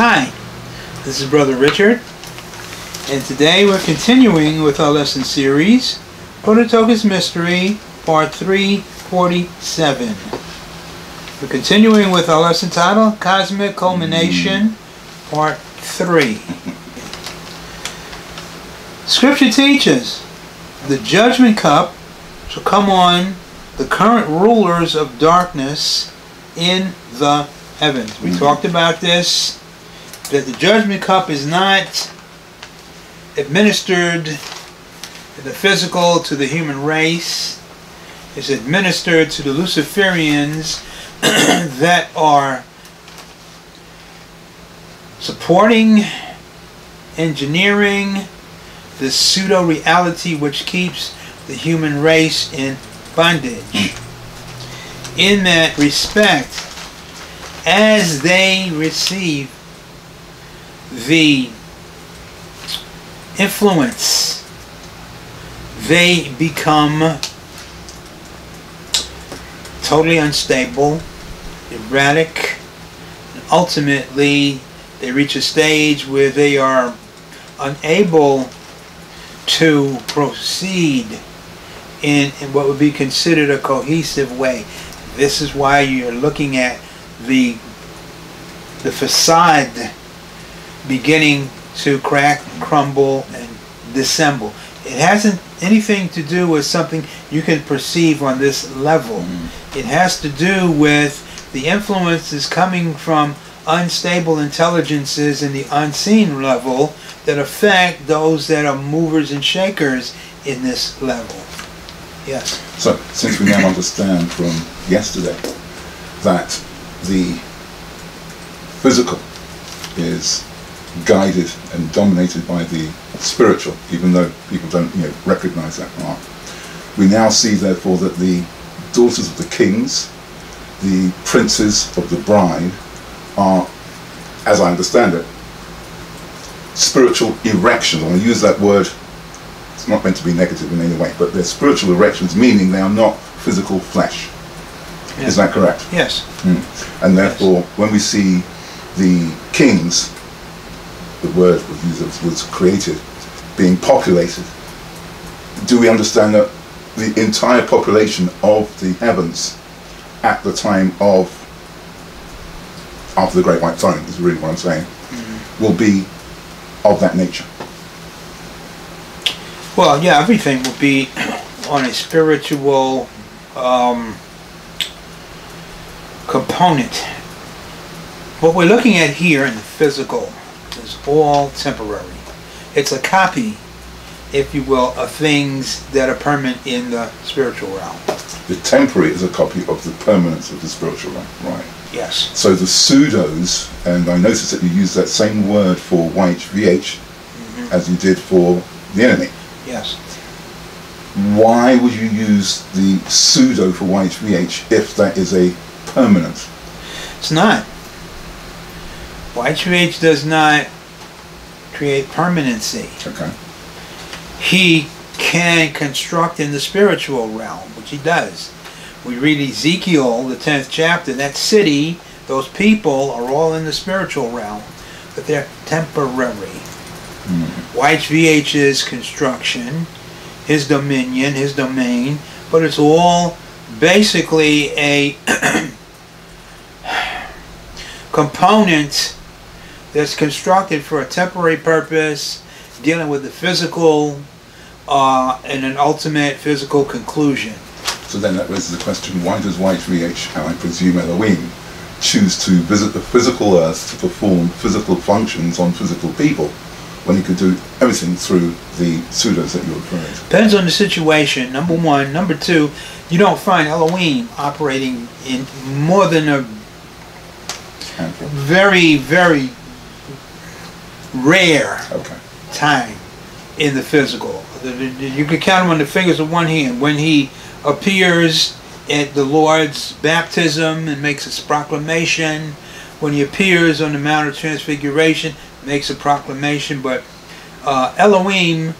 Hi, this is Brother Richard, and today we're continuing with our lesson series, Prototokos Mystery, Part 347. We're continuing with our lesson title, Cosmic Culmination, Part 3. Scripture teaches the judgment cup shall come on the current rulers of darkness in the heavens. We hmm. talked about this that the judgment cup is not administered in the physical to the human race. It's administered to the Luciferians that are supporting, engineering this pseudo reality which keeps the human race in bondage. In that respect, as they receive the influence, they become totally unstable, erratic, and ultimately they reach a stage where they are unable to proceed in, in what would be considered a cohesive way. This is why you're looking at the the facade beginning to crack, crumble, and dissemble. It hasn't anything to do with something you can perceive on this level. Mm. It has to do with the influences coming from unstable intelligences in the unseen level that affect those that are movers and shakers in this level. Yes. So, since we now understand from yesterday that the physical is guided and dominated by the spiritual, even though people don't you know, recognize that part. We now see, therefore, that the daughters of the kings, the princes of the bride, are, as I understand it, spiritual erections. I'm going to use that word, it's not meant to be negative in any way, but they're spiritual erections, meaning they are not physical flesh. Yes. Is that correct? Yes. Mm. And therefore, yes. when we see the kings the word was, was created, being populated, do we understand that the entire population of the heavens at the time of after the Great White Throne is really what I'm saying, mm-hmm. will be of that nature. Well, yeah, everything will be on a spiritual um, component. What we're looking at here in the physical is all temporary. It's a copy, if you will, of things that are permanent in the spiritual realm. The temporary is a copy of the permanence of the spiritual realm, right? Yes. So the pseudos, and I noticed that you use that same word for YHVH mm-hmm. as you did for the enemy. Yes. Why would you use the pseudo for YHVH if that is a permanent? It's not. YHVH does not create permanency. Okay. He can construct in the spiritual realm, which he does. We read Ezekiel, the 10th chapter, that city, those people are all in the spiritual realm, but they're temporary. Mm-hmm. YHVH's construction, his dominion, his domain, but it's all basically a component that's constructed for a temporary purpose, dealing with the physical uh, and an ultimate physical conclusion. So then that raises the question, why does YHVH, and I presume Elohim, choose to visit the physical earth to perform physical functions on physical people when he could do everything through the pseudos that you're referring to? Depends on the situation, number one. Number two, you don't find Elohim operating in more than a very, very rare okay. time in the physical. You can count them on the fingers of one hand. When he appears at the Lord's baptism and makes his proclamation, when he appears on the Mount of Transfiguration, makes a proclamation, but uh, Elohim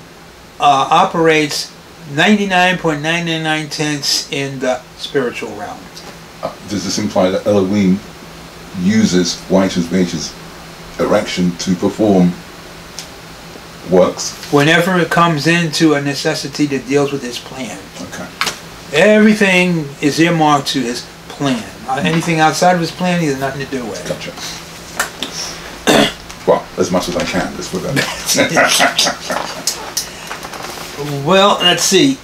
uh, operates 99.999 tenths in the spiritual realm. Uh, does this imply that Elohim uses white as erection to perform works. Whenever it comes into a necessity that deals with his plan. Okay. Everything is earmarked to his plan. Uh, anything outside of his plan, he has nothing to do with. Gotcha. well, as much as I can, let's put that. Well, let's see.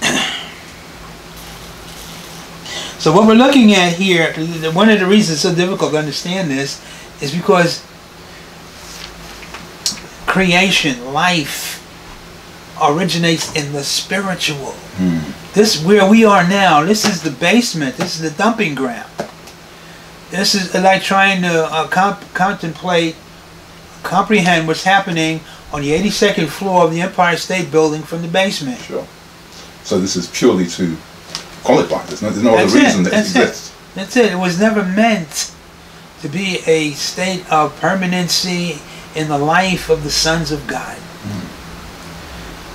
So what we're looking at here, one of the reasons it's so difficult to understand this is because creation, life, originates in the spiritual. Hmm. This where we are now. This is the basement. This is the dumping ground. This is like trying to uh, comp- contemplate, comprehend what's happening on the 82nd floor of the Empire State Building from the basement. Sure. So this is purely to qualify. There's no, there's no That's other it, reason that that's it. exists. That's it. It was never meant to be a state of permanency in the life of the sons of God.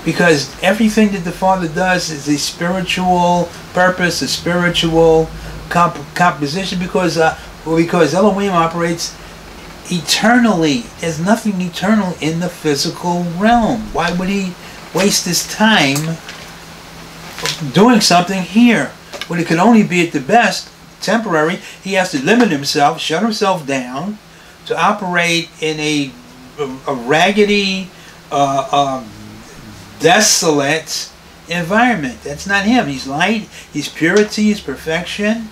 Because everything that the Father does is a spiritual purpose, a spiritual comp- composition. Because uh, because Elohim operates eternally. There's nothing eternal in the physical realm. Why would he waste his time doing something here when it could only be at the best temporary? He has to limit himself, shut himself down to operate in a, a, raggedy, uh, um, desolate environment. That's not him. He's light, he's purity, he's perfection.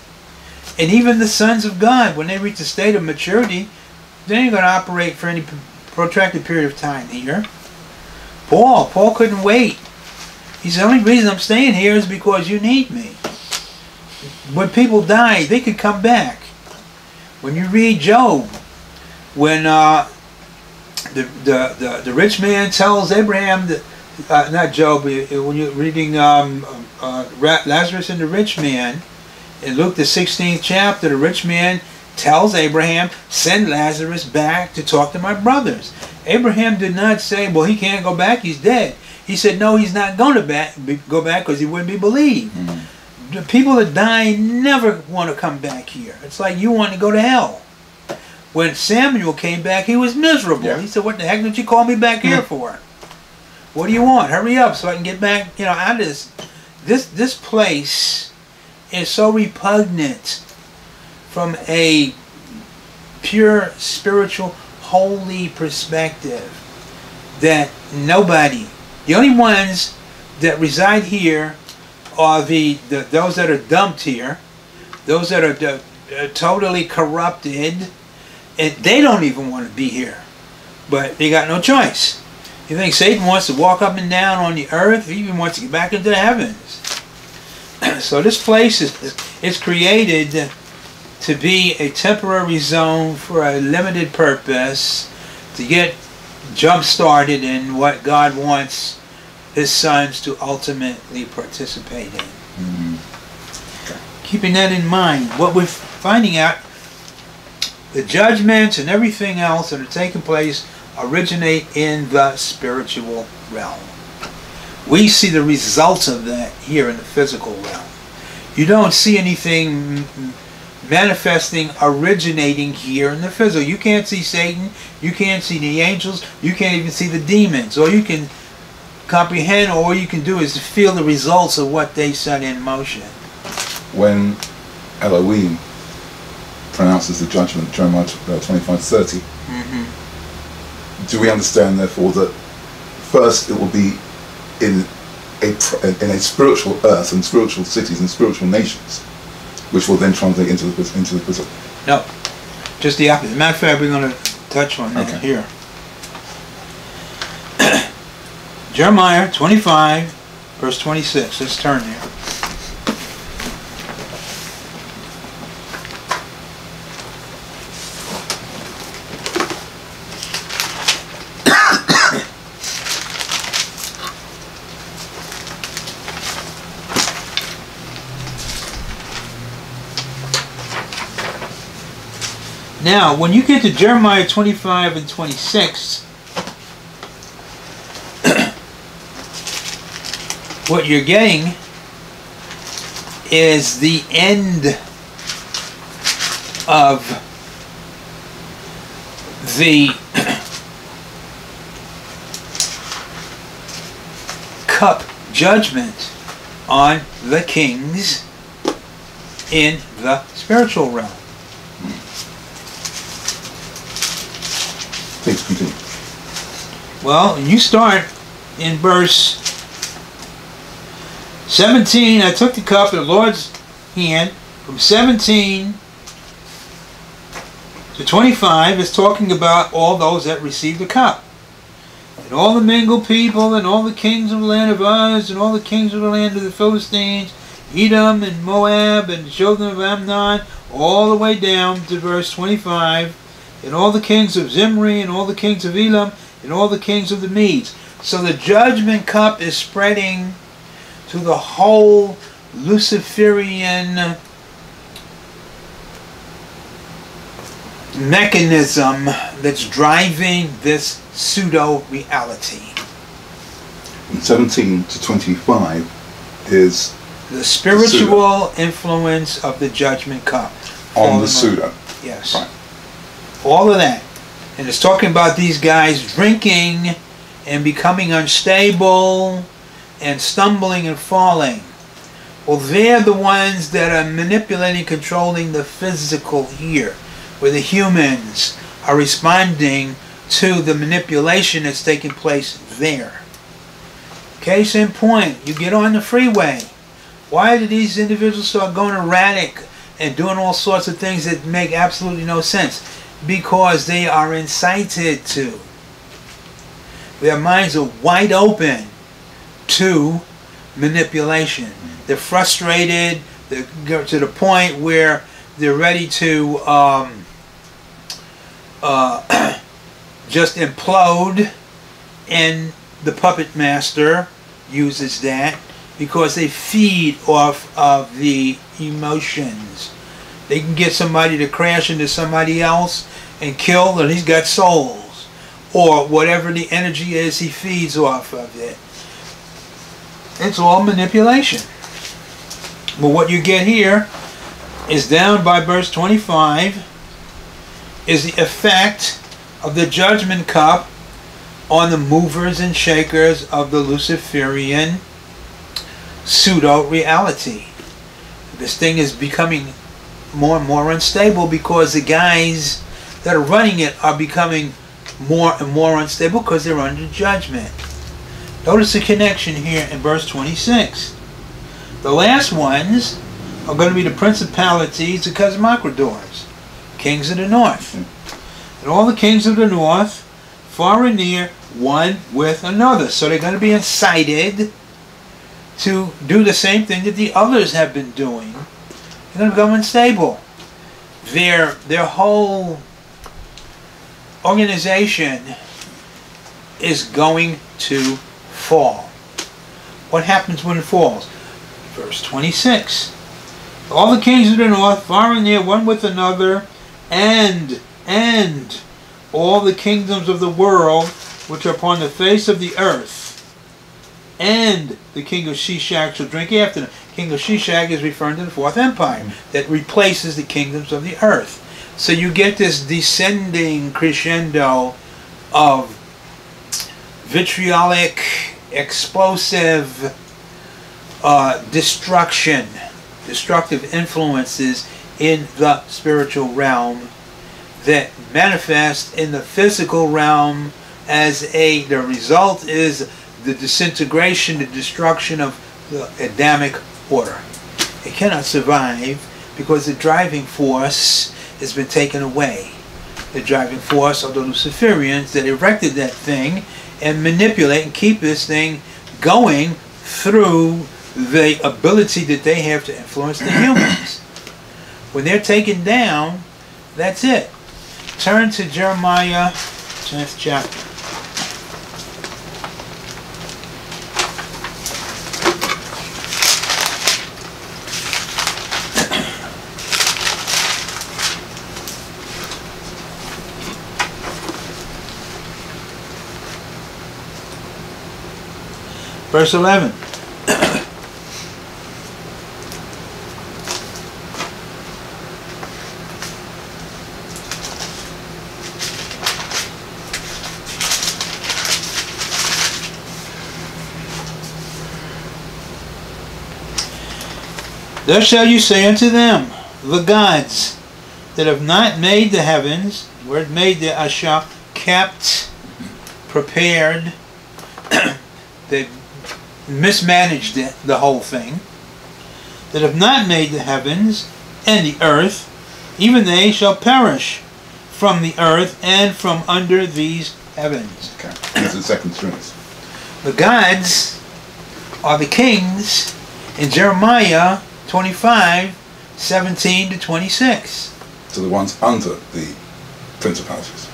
And even the sons of God, when they reach a state of maturity, they ain't going to operate for any protracted period of time here. Paul, Paul couldn't wait. He said, the only reason I'm staying here is because you need me. When people die, they could come back. When you read Job, when uh, the, the, the, the rich man tells Abraham, that, uh, not Job, uh, when you're reading um, uh, Lazarus and the rich man, in Luke the 16th chapter, the rich man tells Abraham, send Lazarus back to talk to my brothers. Abraham did not say, well, he can't go back, he's dead. He said, no, he's not going to back, be, go back because he wouldn't be believed. The people that die never want to come back here. It's like you want to go to hell. When Samuel came back, he was miserable. Yeah. He said, what the heck did you call me back here for? What do you want? Hurry up so I can get back, you know, I just this. This, this place is so repugnant from a pure spiritual holy perspective that nobody the only ones that reside here are the, the those that are dumped here those that are uh, totally corrupted and they don't even want to be here but they got no choice you think satan wants to walk up and down on the earth he even wants to get back into the heavens so this place is is created to be a temporary zone for a limited purpose to get jump started in what God wants his sons to ultimately participate in. Mhm. Keeping that in mind, what we're finding out, the judgments and everything else that are taking place originate in the spiritual realm. We see the results of that here in the physical realm. You don't see anything manifesting, originating here in the physical. You can't see Satan, you can't see the angels, you can't even see the demons. All you can comprehend, or all you can do is feel the results of what they set in motion. When Elohim pronounces the judgment, Jeremiah uh, 25 30, do we understand therefore that first it will be in a in a spiritual earth and spiritual cities and spiritual nations, which will then translate into the into the physical. No, just the opposite. Matter of fact, we're going to touch on that Okay. here. Jeremiah 25, verse 26. Let's turn there. Now, when you get to Jeremiah 25 and 26, what you're getting is the end of the cup judgment on the kings in the spiritual realm. Please continue. Well, you start in verse 17. I took the cup in the Lord's hand from 17 to 25 is talking about all those that received the cup. And all the mingled people, and all the kings of the land of Uz, and all the kings of the land of the Philistines, Edom and Moab, and the children of Ammon, all the way down to verse 25, and all the kings of Zimri, and all the kings of Elam, and all the kings of the Medes. So the judgment cup is spreading to the whole Luciferian mechanism that's driving this pseudo reality. From 17 to 25 is The spiritual influence of the judgment cup. on the pseudo. Yes. Right. All of that. And it's talking about these guys drinking and becoming unstable and stumbling and falling. Well, they're the ones that are manipulating, controlling the physical here, where the humans are responding to the manipulation that's taking place there. Case in point, you get on the freeway. Why do these individuals start going erratic and doing all sorts of things that make absolutely no sense? Because they are incited to. Their minds are wide open to manipulation. They're frustrated. They go to the point where they're ready to um, uh, just implode, and the puppet master uses that because they feed off of the emotions. They can get somebody to crash into somebody else and kill, and he's got souls. Or whatever the energy is, he feeds off of it. It's all manipulation. But what you get here is down by verse 25 is the effect of the judgment cup on the movers and shakers of the Luciferian pseudo reality. This thing is becoming more and more unstable because the guys that are running it are becoming more and more unstable because they're under judgment. Notice the connection here in verse 26. The last ones are going to be the principalities, the cosmocrators, kings of the north. And all the kings of the north, far and near, one with another. So they're going to be incited to do the same thing that the others have been doing. They're going to become unstable. Their, their whole organization is going to fall. What happens when it falls? Verse 26. All the kings of the north, far and near, one with another, and, and all the kingdoms of the world which are upon the face of the earth, and the king of Sheshach shall drink after them. King of Sheshach is referring to the fourth empire that replaces the kingdoms of the earth. So you get this descending crescendo of vitriolic, explosive uh, destruction, destructive influences in the spiritual realm that manifest in the physical realm as a the result is the disintegration, the destruction of the Adamic order. It cannot survive because the driving force has been taken away. The driving force of the Luciferians that erected that thing and manipulate and keep this thing going through the ability that they have to influence the humans. When they're taken down, that's it. Turn to Jeremiah 10th chapter. Verse 11. Thus shall you say unto them, The gods that have not made the heavens, word made the Asha, kept, prepared, they mismanaged it, the whole thing, that have not made the heavens and the earth, even they shall perish from the earth and from under these heavens. Okay. Are the second strings. The gods are the kings in Jeremiah 25, 17 to 26. So the ones under the principalities.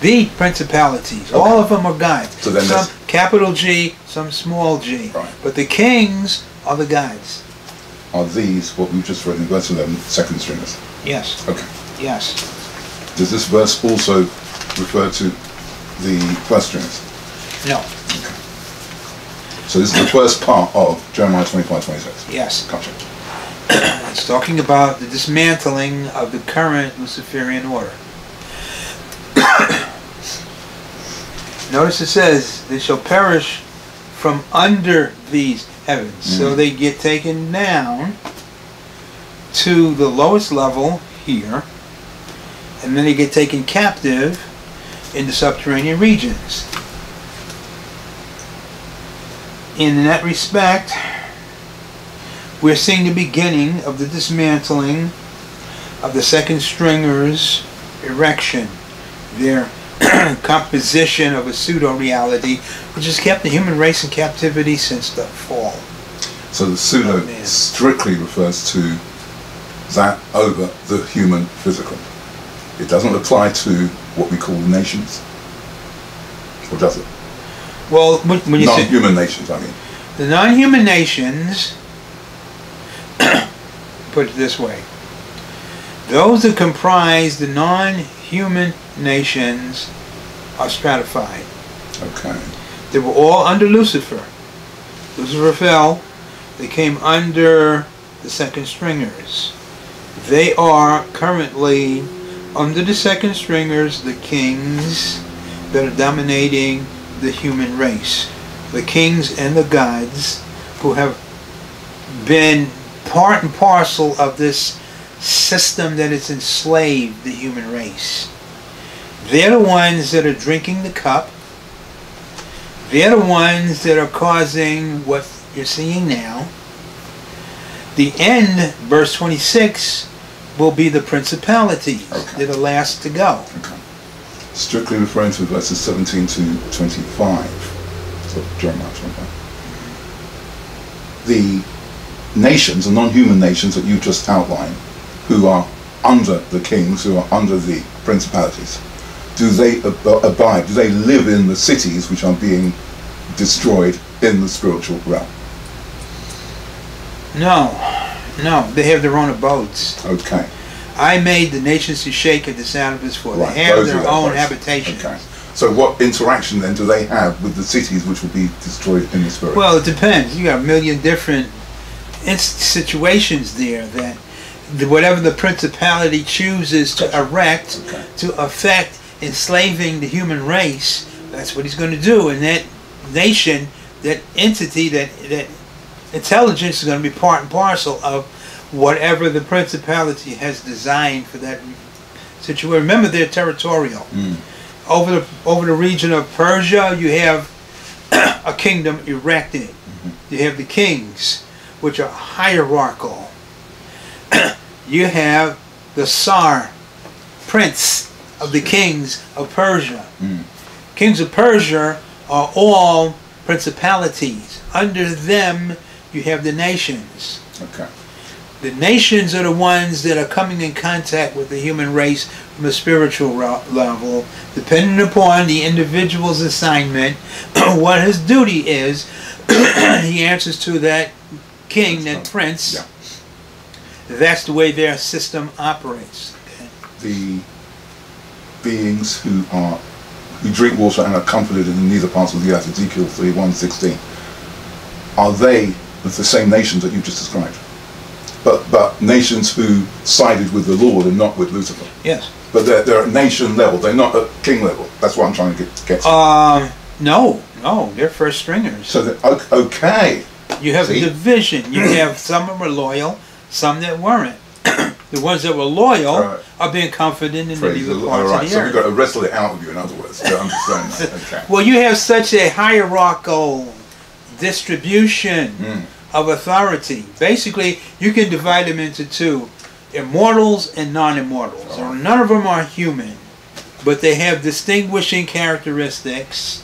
The principalities, all of them are gods. So then some capital G, some small g. Right. But the kings are the gods. Are these what we've just read in verse 11, second stringers? Yes, Okay. yes. Does this verse also refer to the first stringers? No, Okay. So this is the first part of Jeremiah 25, 26. yes. Gotcha. It's talking about the dismantling of the current Luciferian order. Notice it says, they shall perish from under these heavens. So Mhm. they get taken down to the lowest level here, and then they get taken captive in the subterranean regions. In that respect, we're seeing the beginning of the dismantling of the second stringers' erection, their composition of a pseudo-reality, which has kept the human race in captivity since the fall. So the pseudo Oh, strictly refers to that over the human physical. It doesn't apply to what we call nations. Or does it? Well, when, when you say Non-human nations, I mean. the non-human nations, put it this way, those that comprise the non-human nations are stratified. Okay. They were all under Lucifer. Lucifer fell. They came under the second stringers. They are currently under the second stringers, the kings that are dominating the human race. The kings and the gods who have been part and parcel of this system that has enslaved the human race. They're the ones that are drinking the cup. They're the ones that are causing what you're seeing now. The end, verse 26, will be the principalities Okay. that are the last to go. Okay. Strictly referring to verses 17 to 25 of Jeremiah 25. Mm-hmm. The nations, the non-human nations that you just outlined, who are under the kings, who are under the principalities, do they ab- uh, abide, do they live in the cities which are being destroyed in the spiritual realm? No, no, they have their own abodes. Okay. I made the nations to shake at the sound of his foot. Right, They have those their own abodes. habitation. Okay. So what interaction then do they have with the cities which will be destroyed in the spirit? Well, it depends. You got a million different situations there that the, whatever the principality chooses to erect Okay. to affect enslaving the human race, that's what he's going to do. And that nation, that entity, that that intelligence is going to be part and parcel of whatever the principality has designed for that situation. Remember, they're territorial. Mm. Over the over the region of Persia, you have a kingdom erected. You have the kings, which are hierarchical. you have the Tsar, prince of the kings of Persia. Mm. Kings of Persia are all principalities. Under them, you have the nations. Okay. The nations are the ones that are coming in contact with the human race from a spiritual level, depending upon the individual's assignment, what his duty is. he answers to that king, that prince. Yeah. That's the way their system operates. the beings who are who drink water and are comforted in neither parts of the earth, Ezekiel 31, 16, are they of the same nations that you just described? But but nations who sided with the Lord and not with Lucifer. Yes. But they're, they're at nation level, they're not at king level. That's what I'm trying to get, get to. Um, no, no, they're first stringers. so okay, You have See? a division. You have some that were loyal, some that weren't. the ones that were loyal Right. are being comforted in the Praise the evil parts All right, of the so earth. we've got to wrestle it out of you, in other words, to understand that. Okay. Well, you have such a hierarchical distribution Mm. of authority. Basically, you can divide them into two immortals and non immortals. Oh. None of them are human, but they have distinguishing characteristics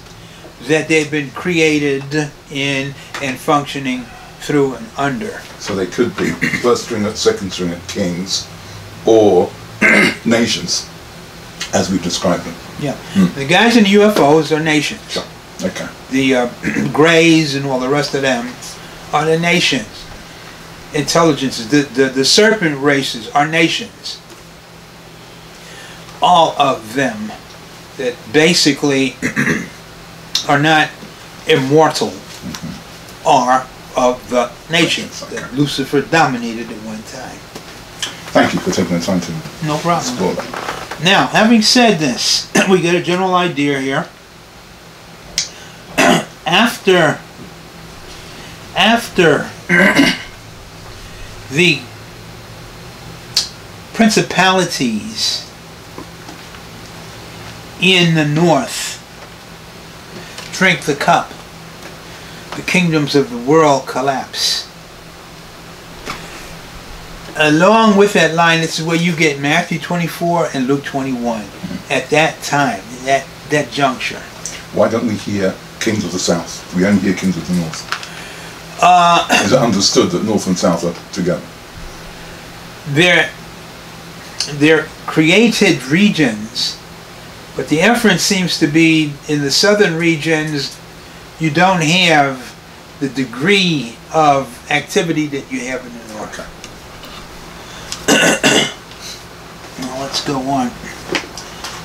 that they've been created in and functioning through and under. So they could be first string, at second string at kings, or nations, as we've described them. Yeah. The guys in the UFOs are nations. Sure. Okay. the uh, Greys and all the rest of them are the nations. Intelligences, the, the, the serpent races are nations. All of them that basically are not immortal are of the nations Okay. that Lucifer dominated at one time. Thank you for taking the time to No problem. explore that. Now, having said this, we get a general idea here. after after the principalities in the north drink the cup, the kingdoms of the world collapse. Along with that line, this is where you get Matthew 24 and Luke 21. At that time, that that juncture. Why don't we hear kings of the south? We only hear kings of the north. Uh, Is it understood that north and south are together? they're they're created regions, but the inference seems to be in the southern regions you don't have the degree of activity that you have in the north. Okay. Now let's go on.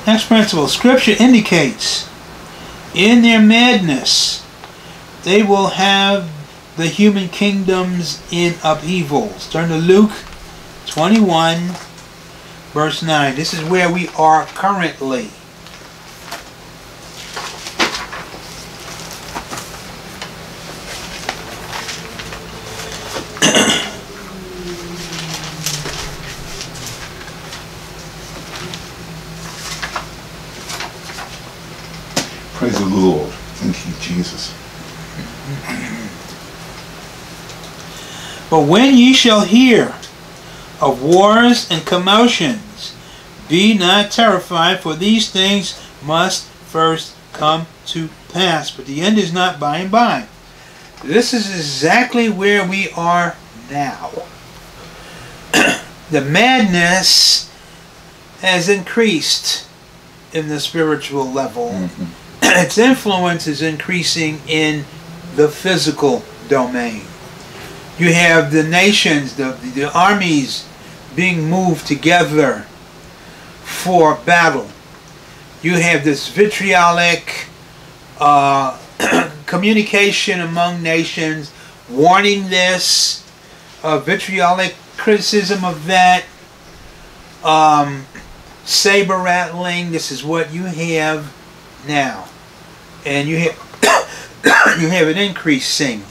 Next principle. Scripture indicates in their madness they will have the human kingdoms in upheavals. Turn to Luke 21, verse 9. This is where we are currently. Praise the Lord. Thank you, Jesus. But when ye shall hear of wars and commotions, be not terrified, for these things must first come to pass. But the end is not by and by. This is exactly where we are now. the madness has increased in the spiritual level. Mhm. its influence is increasing in the physical domain. You have the nations, the, the armies being moved together for battle. You have this vitriolic uh, communication among nations, warning this, uh, vitriolic criticism of that, um, saber rattling. This is what you have now, and you have you have an increasing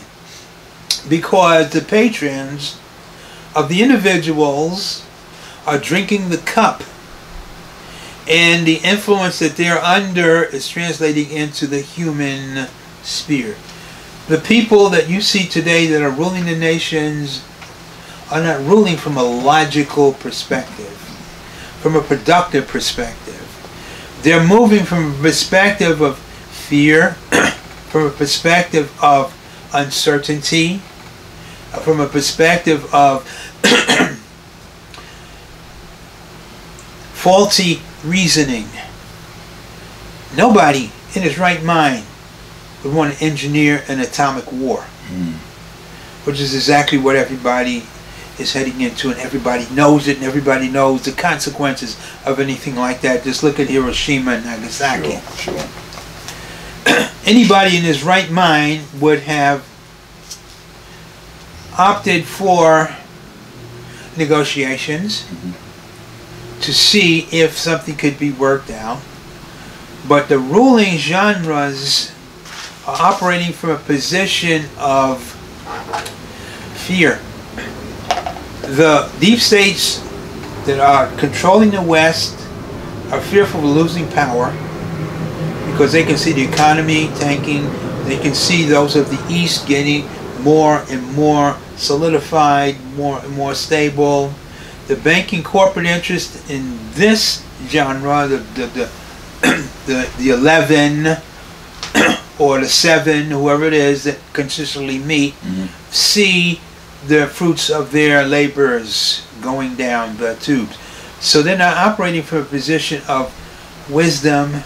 because the patrons of the individuals are drinking the cup and the influence that they're under is translating into the human spirit. The people that you see today that are ruling the nations are not ruling from a logical perspective, from a productive perspective. They're moving from a perspective of fear, from a perspective of uncertainty, from a perspective of faulty reasoning. Nobody in his right mind would want to engineer an atomic war, Mm. which is exactly what everybody is heading into, and everybody knows it, and everybody knows the consequences of anything like that. Just look at Hiroshima and Nagasaki. Sure, sure. Anybody in his right mind would have opted for negotiations mm-hmm. to see if something could be worked out. But the ruling genres are operating from a position of fear. The deep states that are controlling the West are fearful of losing power because they can see the economy tanking. They can see those of the East getting more and more solidified, more and more stable. The banking corporate interest in this genre, the the the, the, the eleven or the seven, whoever it is that consistently meet, Mhm. see the fruits of their labors going down the tubes. So they're not operating from a position of wisdom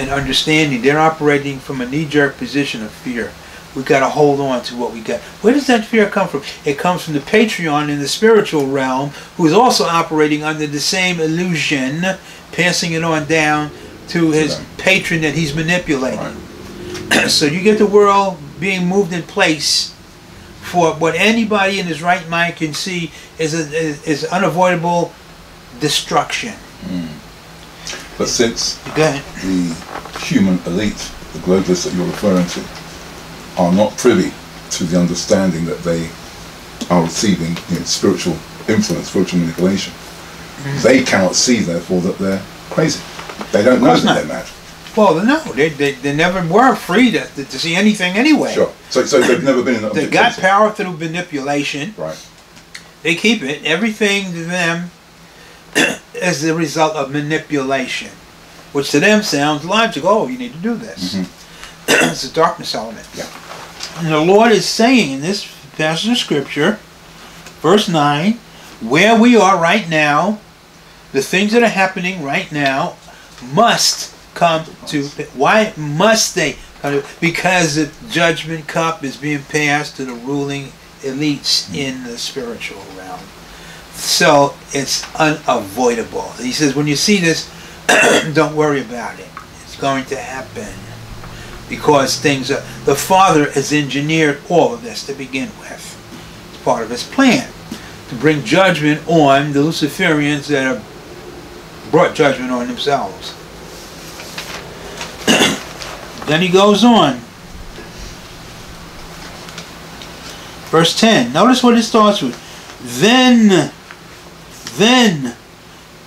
and understanding. They're operating from a knee-jerk position of fear. We've got to hold on to what we got. Where does that fear come from? It comes from the patron in the spiritual realm, who is also operating under the same illusion, passing it on down to his them. patron that he's manipulating. Right. so you get the world being moved in place for what anybody in his right mind can see is a, is, is unavoidable destruction. Hmm. But since ahead. the human elite, the globalists that you're referring to, are not privy to the understanding that they are receiving you know, spiritual influence, spiritual manipulation. Mm-hmm. They cannot see, therefore, that they're crazy. They don't know that not. they're mad. Well, no, they, they, they never were free to, to, to see anything anyway. Sure. So, so they've never been in that They got power through manipulation. Right. They keep it. Everything to them is the result of manipulation, which to them sounds logical. Oh, you need to do this. Mm-hmm. it's a darkness element. Yeah. And the Lord is saying in this passage of scripture, verse 9, where we are right now, the things that are happening right now must come to why must they come to, because the judgment cup is being passed to the ruling elites mm-hmm. in the spiritual realm so it's unavoidable he says when you see this don't worry about it it's going to happen because things are the father has engineered all of this to begin with it's part of his plan to bring judgment on the luciferians that have brought judgment on themselves then he goes on. Verse 10. Notice what it starts with. Then, then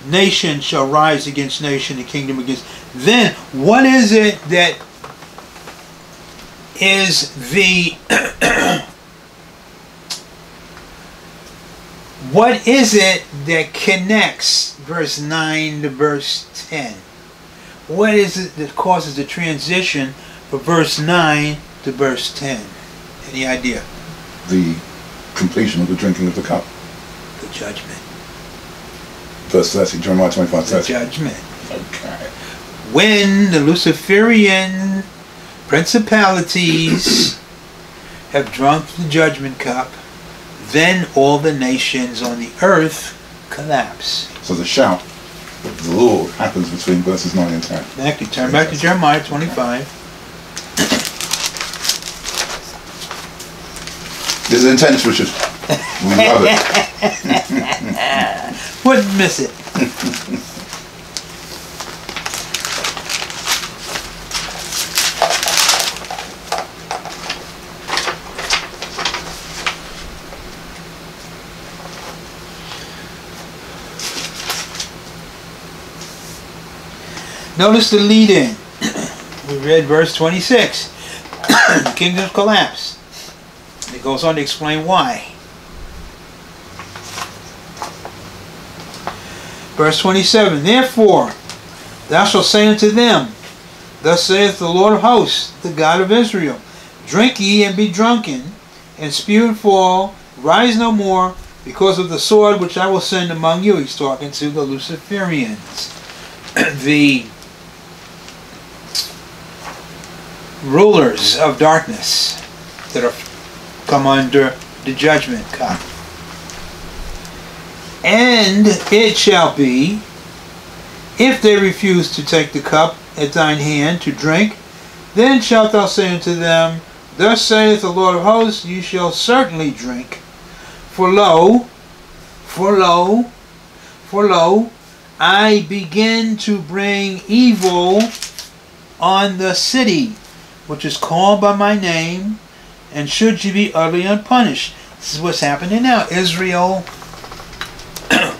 nation shall rise against nation, and kingdom against. Then, what is it that is the. what is it that connects verse 9 to verse 10? what is it that causes the transition from verse 9 to verse 10? Any idea? The completion of the drinking of the cup. The judgment. Verse 30, Jeremiah 25, The judgment. Okay. When the Luciferian principalities have drunk the judgment cup, then all the nations on the earth collapse. So the shout of the Lord happens between verses 9 and 10. Back, you turn back to Jeremiah 25. This is intense, Richard. We love it. Wouldn't miss it. Notice the lead in. We read verse 26. Kingdoms collapse. It goes on to explain why. Verse 27 Therefore, thou shalt say unto them, Thus saith the Lord of hosts, the God of Israel Drink ye and be drunken, and spew and fall, rise no more, because of the sword which I will send among you. He's talking to the Luciferians. the rulers of darkness that have come under the judgment cup. And it shall be, if they refuse to take the cup at thine hand to drink, then shalt thou say unto them, Thus saith the Lord of hosts, ye shall certainly drink. For lo, for lo, for lo, I begin to bring evil on the city, which is called by my name, and should ye be utterly unpunished. This is what's happening now. Israel,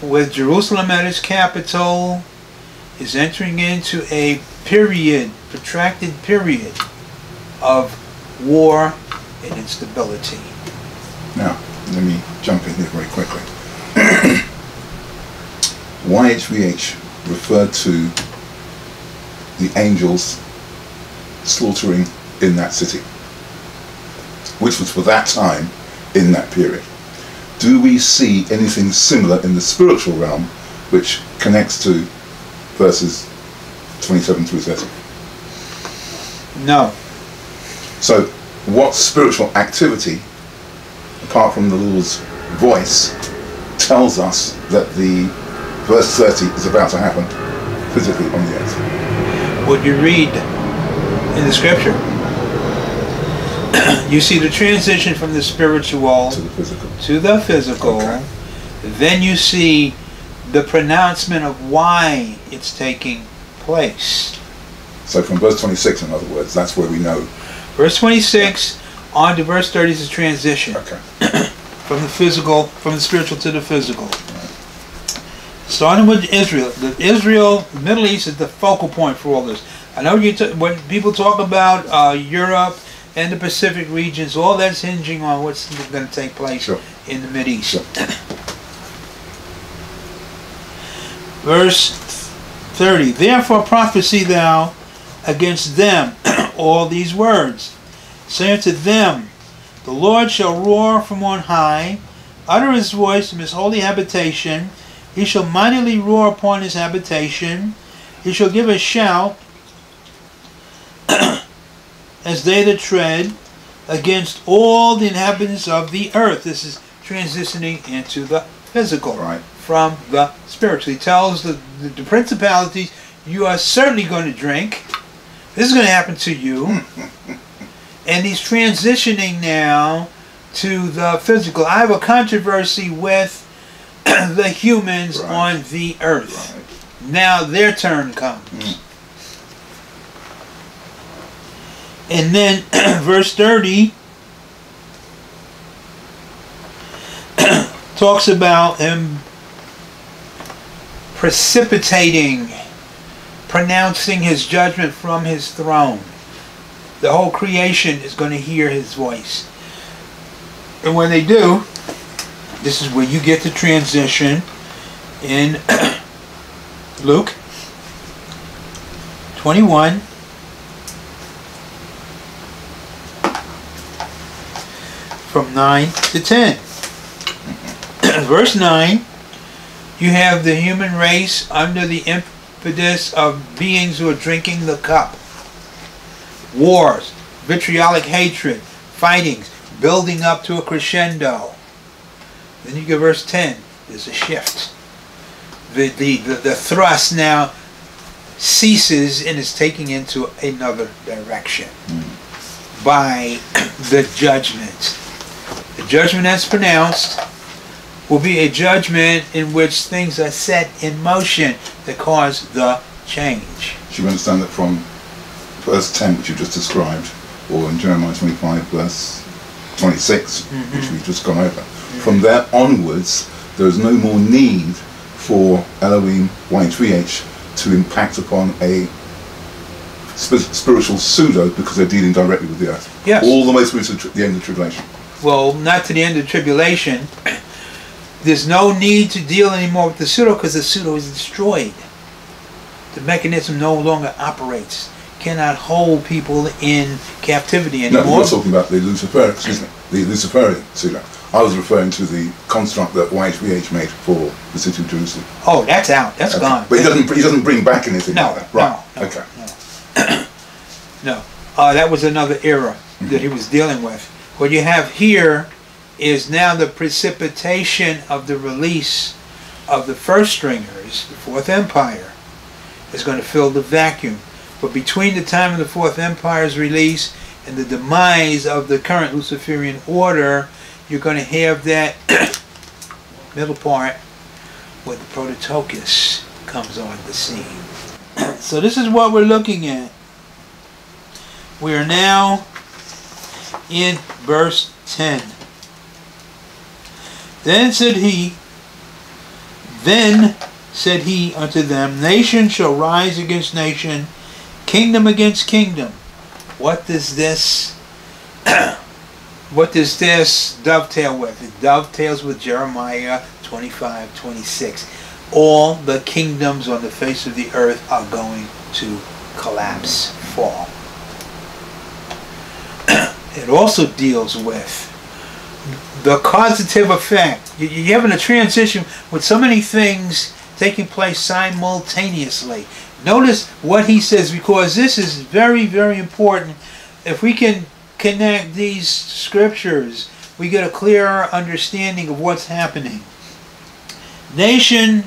with Jerusalem at its capital, is entering into a period, protracted period of war and instability. Now, let me jump in here very quickly. YHVH referred to the angels slaughtering in that city, which was for that time in that period. Do we see anything similar in the spiritual realm which connects to verses 27 through 30? No. So, what spiritual activity, apart from the Lord's voice, tells us that the verse 30 is about to happen physically on the earth? What you read in the scripture, you see the transition from the spiritual To the physical. to the physical. Okay. Then you see the pronouncement of why it's taking place. So, from verse 26, in other words, that's where we know. Verse 26 on to verse 30 is a transition Okay. from the physical, from the spiritual to the physical. Starting with Israel. The Israel, Middle East is the focal point for all this. I know you when people talk about uh, Europe and the Pacific regions, all that's hinging on what's going to take place Sure. in the Mid East. Sure. Verse 30 Therefore prophesy thou against them all these words. Say unto them, The Lord shall roar from on high, utter his voice from his holy habitation. He shall mightily roar upon his habitation. He shall give a shout as they that tread against all the inhabitants of the earth. This is transitioning into the physical Right. from the spiritual. He tells the, the, the principalities, you are certainly going to drink. This is going to happen to you. and he's transitioning now to the physical. I have a controversy with the humans Right. on the earth. Right. Now their turn comes. Mm. And then verse 30 talks about him precipitating, pronouncing his judgment from his throne. The whole creation is going to hear his voice. And when they do, this is where you get the transition in Luke 21. From 9 to 10. Verse 9, you have the human race under the impetus of beings who are drinking the cup. Wars, vitriolic hatred, fightings, building up to a crescendo. Then you get verse 10, there's a shift. The, the, the, the thrust now ceases and is taking into another direction hmm. by the judgment. The judgment that's pronounced will be a judgment in which things are set in motion that cause the change. Should we understand that from verse 10, which you just described, or in Jeremiah 25, verse 26, which mm-hmm. we've just gone over, from there onwards, there is no more need for Elohim YHVH to impact upon a sp- spiritual pseudo because they're dealing directly with the earth. Yes. All the way through to the end of the tribulation. Well, not to the end of the tribulation. There's no need to deal anymore with the pseudo because the pseudo is destroyed. The mechanism no longer operates. Cannot hold people in captivity anymore. No, you're talking about the Luciferian, excuse me, the Luciferian pseudo. I was referring to the construct that YHVH made for the city of Jerusalem. oh, that's out. That's Okay. gone. But he doesn't, he doesn't bring back anything No, like that. Right. no, no, okay. no. No, uh, that was another era that he was dealing with. What you have here is now the precipitation of the release of the first stringers, the Fourth Empire, is going to fill the vacuum. But between the time of the Fourth Empire's release and the demise of the current Luciferian order, you're going to have that middle part where the Prototokos comes on the scene. So this is what we're looking at. We are now in verse 10. Then said he, then said he unto them, Nation shall rise against nation, kingdom against kingdom. What does this what does this dovetail with? It dovetails with Jeremiah 25, 26. All the kingdoms on the face of the earth are going to collapse, fall. It also deals with the causative effect. You're having a transition with so many things taking place simultaneously. Notice what he says because this is very, very important. If we can connect these scriptures, we get a clearer understanding of what's happening. Nation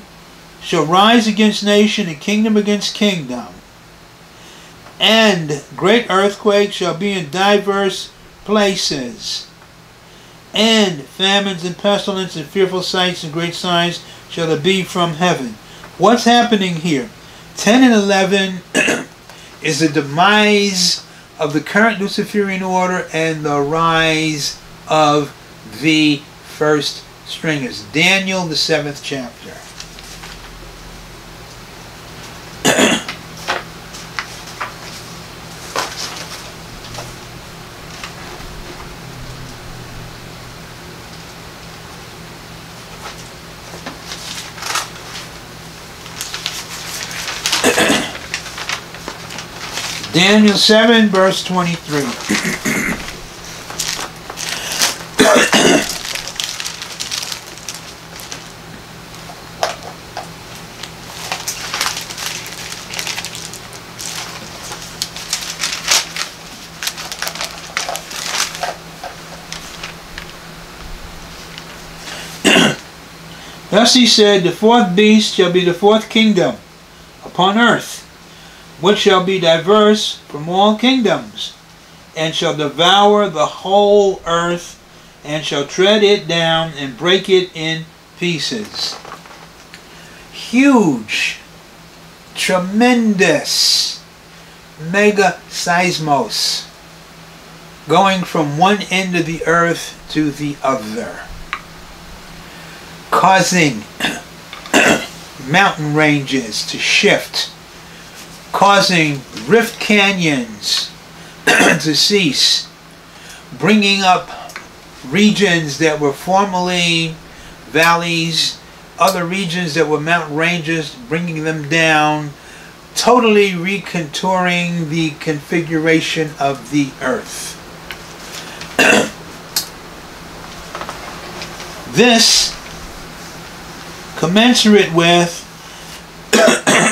shall rise against nation and kingdom against kingdom. And great earthquakes shall be in diverse places. And famines and pestilence and fearful sights and great signs shall there be from heaven. What's happening here? 10 and 11 is the demise of the current Luciferian order and the rise of the first stringers. Daniel, the seventh chapter. Daniel 7, verse 23. Thus he said, The fourth beast shall be the fourth kingdom upon earth which shall be diverse from all kingdoms, and shall devour the whole earth, and shall tread it down and break it in pieces. Huge, tremendous, mega seismos, going from one end of the earth to the other, causing mountain ranges to shift causing rift canyons to cease, bringing up regions that were formerly valleys, other regions that were mountain ranges, bringing them down, totally recontouring the configuration of the earth. this, commensurate with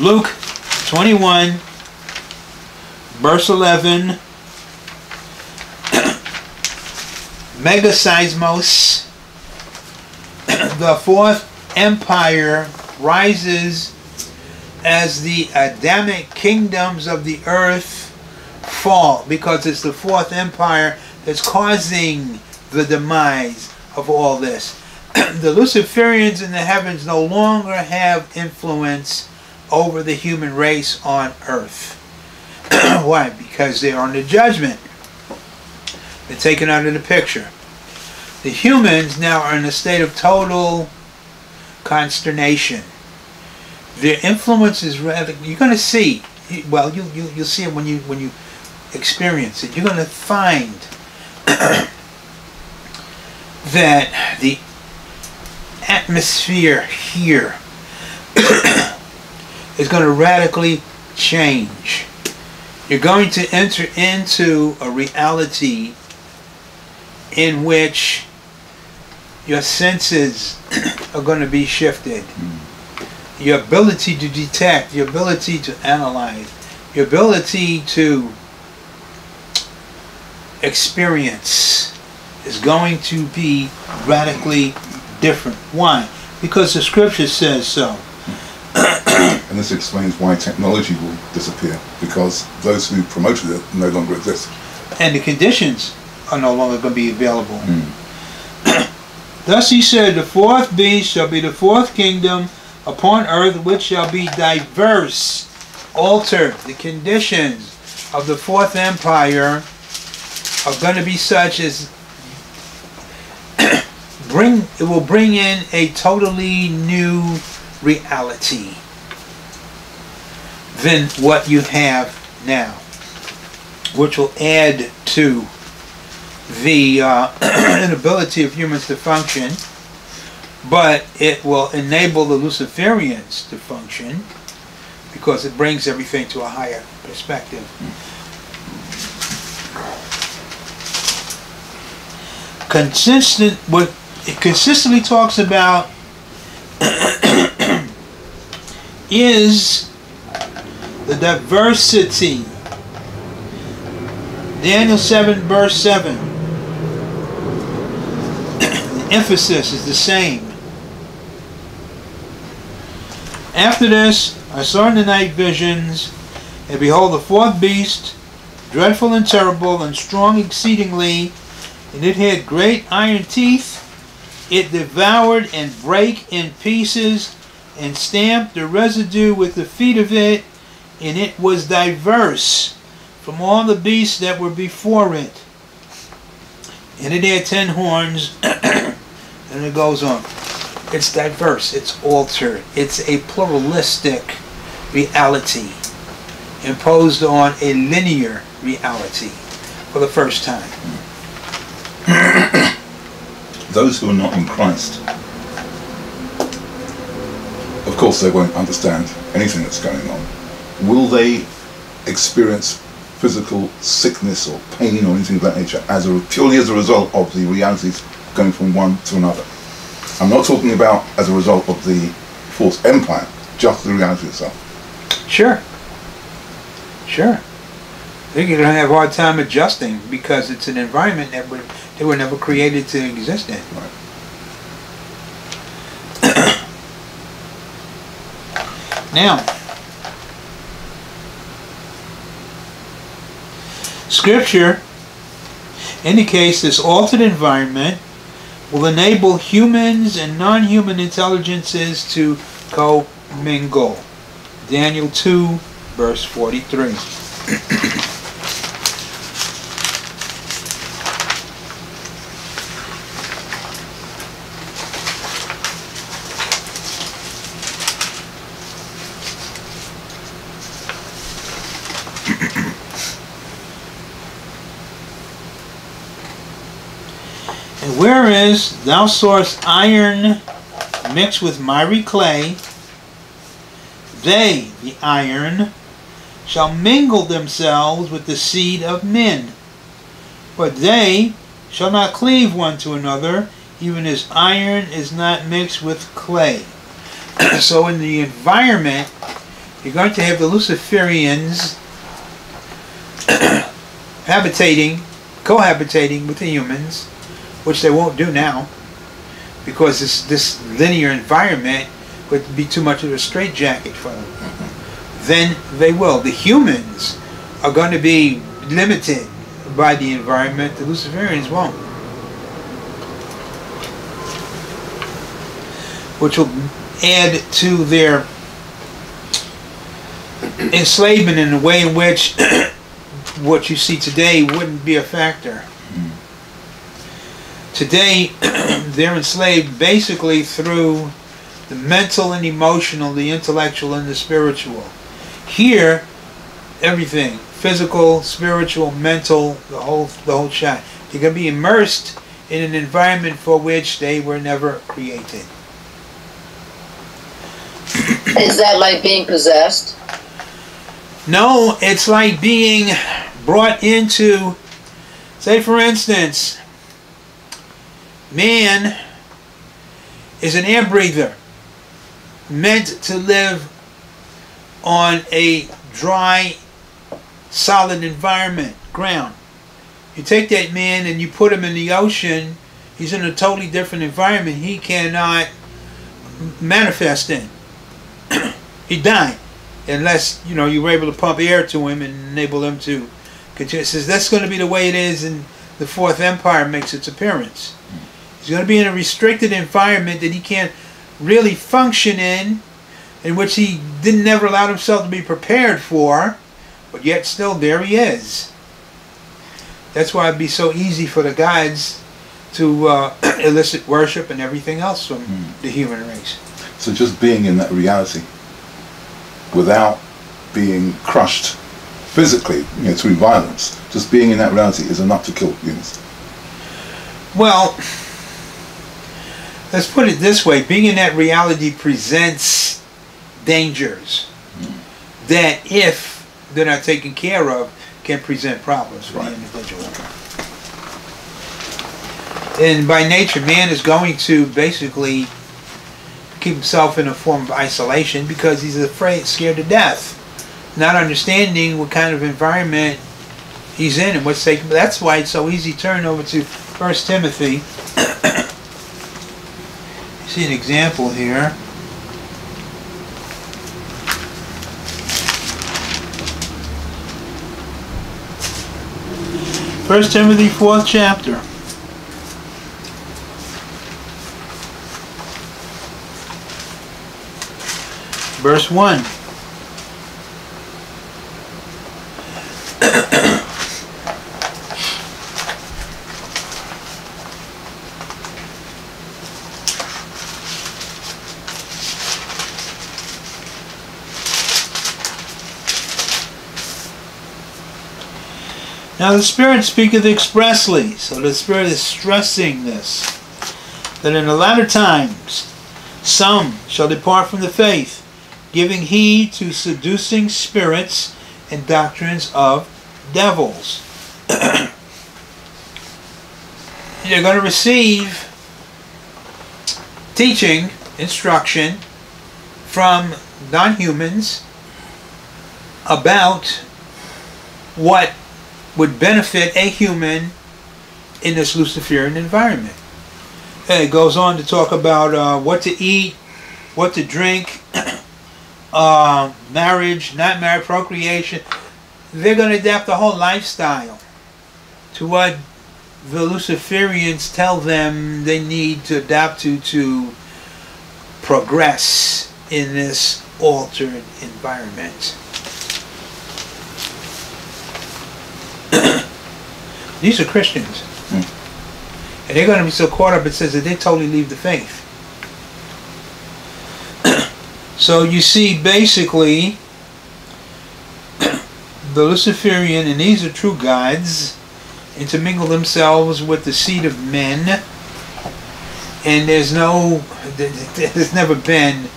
Luke 21, verse 11. Megaseismos, the fourth empire rises as the Adamic kingdoms of the earth fall because it's the fourth empire that's causing the demise of all this. the Luciferians in the heavens no longer have influence over the human race on earth. Why? Because they are under judgment. They're taken out of the picture. The humans now are in a state of total consternation. Their influence is rather. You're going to see. Well, you you you'll see it when you when you experience it. You're going to find that the atmosphere here is going to radically change. You're going to enter into a reality in which your senses are going to be shifted. Mm. Your ability to detect, your ability to analyze, your ability to experience is going to be radically different. Why? Because the scripture says so. And this explains why technology will disappear, because those who promoted it no longer exist. And the conditions are no longer going to be available. Mm. Thus he said, The fourth beast shall be the fourth kingdom upon earth, which shall be diverse, altered. The conditions of the fourth empire are going to be such as bring it will bring in a totally new reality than what you have now, which will add to the uh, inability of humans to function, but it will enable the Luciferians to function because it brings everything to a higher perspective. Consistent, what it consistently talks about is the diversity. Daniel 7, verse 7. the emphasis is the same. After this, I saw in the night visions, and behold, the fourth beast, dreadful and terrible, and strong exceedingly, and it had great iron teeth. It devoured and brake in pieces, and stamped the residue with the feet of it, and it was diverse from all the beasts that were before it. And it had ten horns, and it goes on. It's diverse, it's altered, it's a pluralistic reality imposed on a linear reality for the first time. Those who are not in Christ, of course, they won't understand anything that's going on. Will they experience physical sickness or pain or anything of that nature as a, purely as a result of the realities going from one to another? I'm not talking about as a result of the Fourth Empire, just the reality itself. Sure. Sure. They're going to have a hard time adjusting because it's an environment that were, they were never created to exist in. Right. Now, Scripture indicates this altered environment will enable humans and non-human intelligences to co-mingle. Daniel 2, verse 43. Thou sawest iron mixed with miry clay, they, the iron, shall mingle themselves with the seed of men. But they shall not cleave one to another, even as iron is not mixed with clay. so in the environment, you're going to have the Luciferians habitating, cohabitating with the humans, which they won't do now, because this this linear environment would be too much of a straitjacket for them. Then they will. The humans are going to be limited by the environment. The Luciferians won't. Which will add to their enslavement in a way in which what you see today wouldn't be a factor. Today, they're enslaved basically through the mental and emotional, the intellectual and the spiritual. Here, everything physical, spiritual, mental, the whole the whole shot. They're going to be immersed in an environment for which they were never created. Is that like being possessed? No, it's like being brought into, say for instance, man is an air breather meant to live on a dry, solid environment, ground. You take that man and you put him in the ocean, he's in a totally different environment he cannot manifest in. he died unless you know you were able to pump air to him and enable him to continue. It says that's going to be the way it is, and the Fourth Empire makes its appearance. He's going to be in a restricted environment that he can't really function in, in which he didn't never allow himself to be prepared for, but yet still there he is. That's why it'd be so easy for the gods to uh, elicit worship and everything else from Hmm. the human race. So just being in that reality without being crushed physically, you know, through violence, just being in that reality is enough to kill humans. Well, let's put it this way: being in that reality presents dangers that, if they're not taken care of, can present problems for Right. the individual. And by nature, man is going to basically keep himself in a form of isolation because he's afraid, scared to death, not understanding what kind of environment he's in and what's taking. That's why it's so easy. To turn over to First Timothy. See an example here. First Timothy, fourth chapter. Verse 1. Now the Spirit speaketh expressly, so the Spirit is stressing this, that in the latter times some shall depart from the faith, giving heed to seducing spirits and doctrines of devils. You're going to receive teaching, instruction from non humans about what would benefit a human in this Luciferian environment. And it goes on to talk about uh, what to eat, what to drink, uh, marriage, not marriage, procreation. They're going to adapt the whole lifestyle to what the Luciferians tell them they need to adapt to to progress in this altered environment. These are Christians. And they're going to be so caught up, it says that they totally leave the faith. so you see, basically, the Luciferian, and these are true gods, intermingle themselves with the seed of men. And there's no, there's never been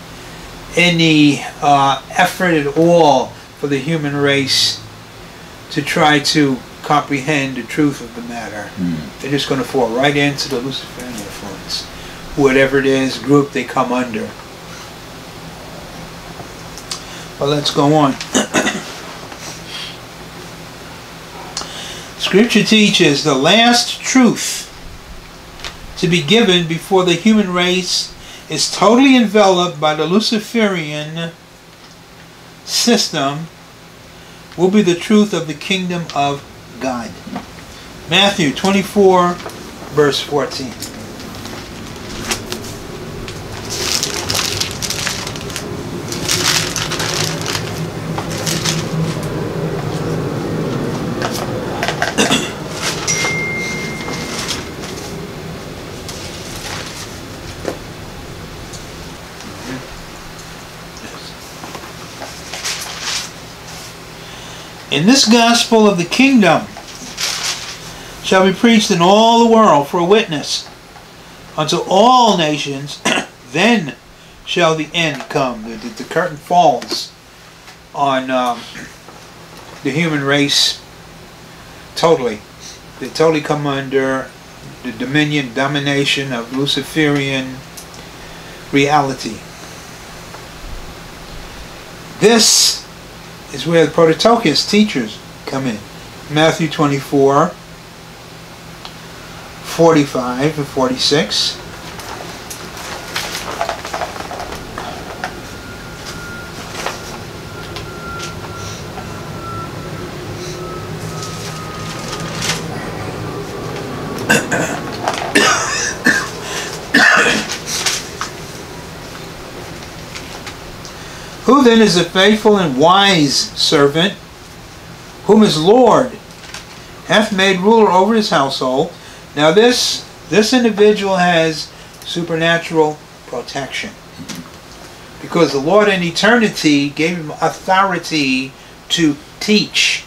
any uh, effort at all for the human race to try to comprehend the truth of the matter. Hmm. They're just going to fall right into the Luciferian influence, whatever it is group they come under. Well, let's go on. Scripture teaches the last truth to be given before the human race is totally enveloped by the Luciferian system will be the truth of the kingdom of God. Matthew 24, verse 14. In this gospel of the kingdom shall be preached in all the world for a witness unto all nations, then shall the end come. The, the, the curtain falls on um, the human race totally. They totally come under the dominion, domination of Luciferian reality. This is where the Prototokos teachers come in. Matthew 24, 45 and 46. Who then is a faithful and wise servant, whom his Lord hath made ruler over his household? Now this this individual has supernatural protection. Because the Lord in eternity gave him authority to teach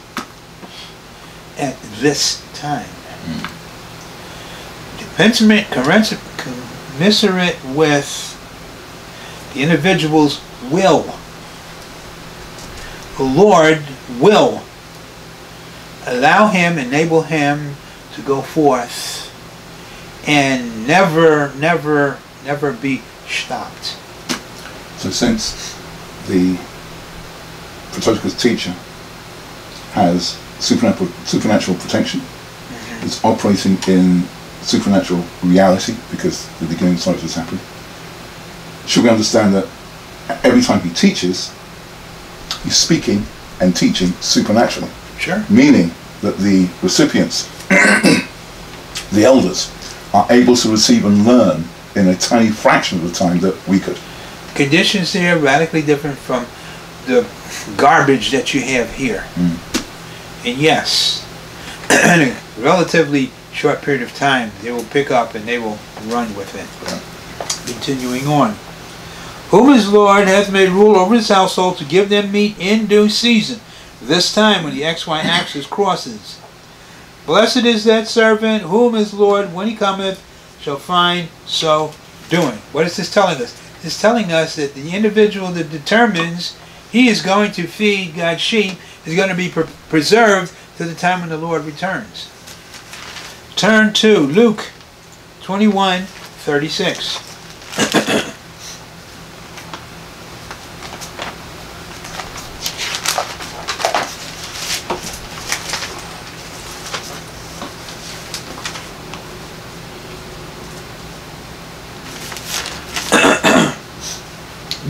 at this time. Commensurate, commensurate with the individual's will. The Lord will allow him, enable him to go forth and never, never, never be stopped. So since the Prototokos teacher has supernatural, supernatural protection, mm-hmm. is operating in supernatural reality because the beginning started was happening, should we understand that every time he teaches, he's speaking and teaching supernaturally? Sure. Meaning that the recipients, the elders, are able to receive and learn in a tiny fraction of the time that we could. Conditions there radically different from the garbage that you have here. Hmm. And yes, in a relatively short period of time, they will pick up and they will run with it. Continuing on. Whom his Lord hath made rule over his household to give them meat in due season, this time when the XY axis crosses. Blessed is that servant whom his Lord, when he cometh, shall find so doing. What is this telling us? It's telling us that the individual that determines he is going to feed God's sheep is going to be pre- preserved to the time when the Lord returns. Turn to Luke 21 36.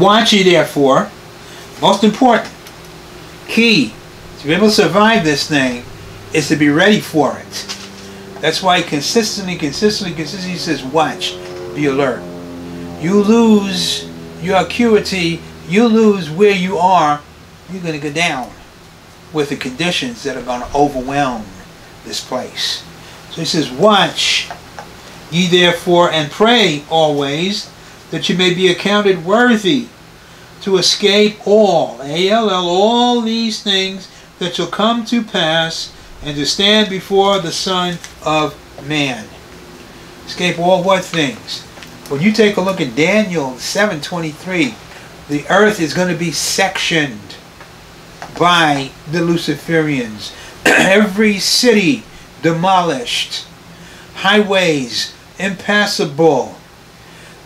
Watch ye therefore, most important, key to be able to survive this thing is to be ready for it. That's why consistently, consistently, consistently says watch, be alert. You lose your acuity, you lose where you are, you're going to go down with the conditions that are going to overwhelm this place. So he says, watch ye therefore and pray always that you may be accounted worthy to escape all, A-L-L, all these things that shall come to pass and to stand before the Son of Man. Escape all what things? When you take a look at Daniel 7.23, the earth is going to be sectioned by the Luciferians. Every city demolished. Highways impassable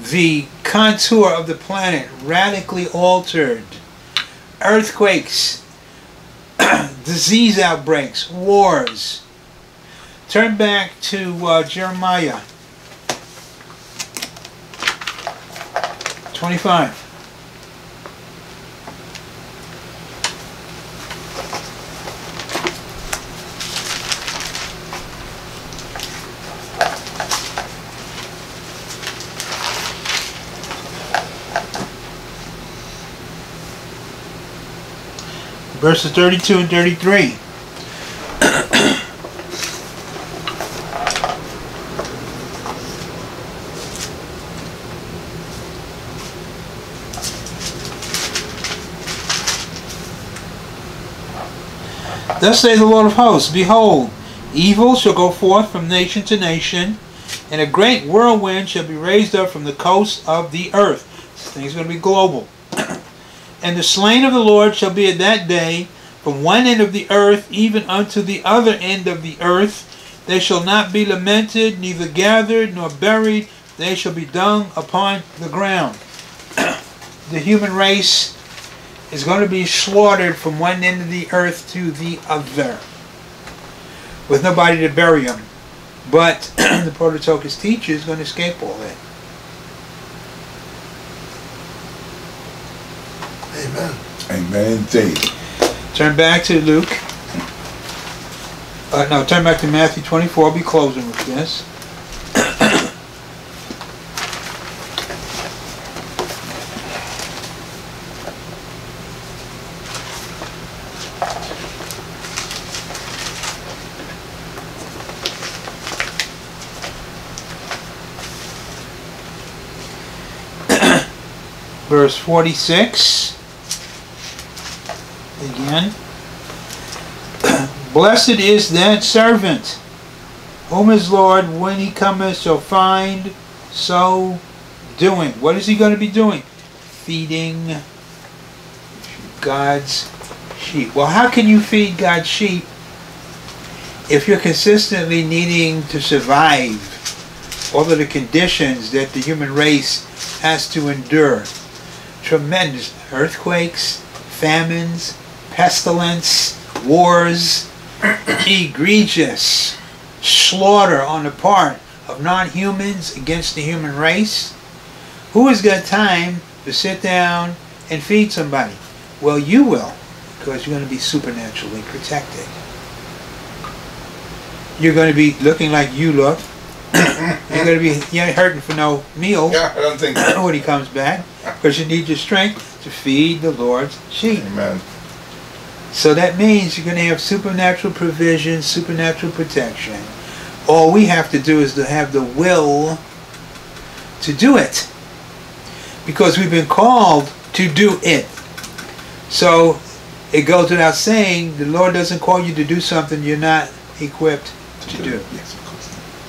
the contour of the planet radically altered, earthquakes, disease outbreaks, wars. Turn back to uh, Jeremiah 25. Verses 32 and 33. Thus saith the Lord of hosts, Behold, evil shall go forth from nation to nation, and a great whirlwind shall be raised up from the coast of the earth. This thing's going to be global. And the slain of the Lord shall be at that day from one end of the earth even unto the other end of the earth. They shall not be lamented, neither gathered nor buried. They shall be dung upon the ground. the human race is going to be slaughtered from one end of the earth to the other with nobody to bury them. But the Prototokos teacher is going to escape all that. Amen. Amen indeed. Turn back to Luke. Uh, no, turn back to Matthew 24. I'll be closing with this. verse 46 Again. Blessed is that servant, whom his Lord, when he cometh, shall find so doing. What is he going to be doing? Feeding God's sheep. Well, how can you feed God's sheep if you're consistently needing to survive all of the conditions that the human race has to endure? Tremendous earthquakes, famines, pestilence, wars, egregious slaughter on the part of non-humans against the human race. Who has got time to sit down and feed somebody? Well, you will, because you're going to be supernaturally protected. You're going to be looking like you look. you're going to be you ain't hurting for no meal Yeah, I don't think so. when he comes back, because you need your strength to feed the Lord's sheep. Amen. So that means you're going to have supernatural provision, supernatural protection. All we have to do is to have the will to do it. Because we've been called to do it. So it goes without saying, the Lord doesn't call you to do something you're not equipped to do. Yes,